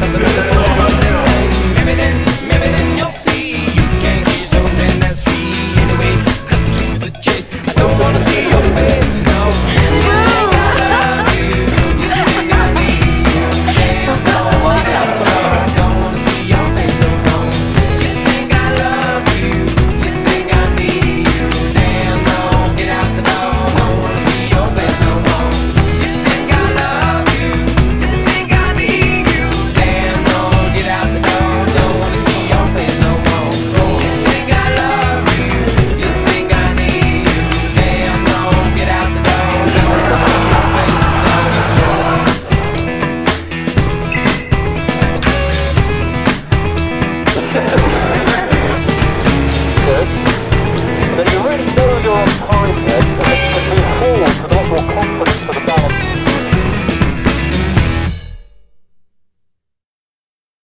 ourselves another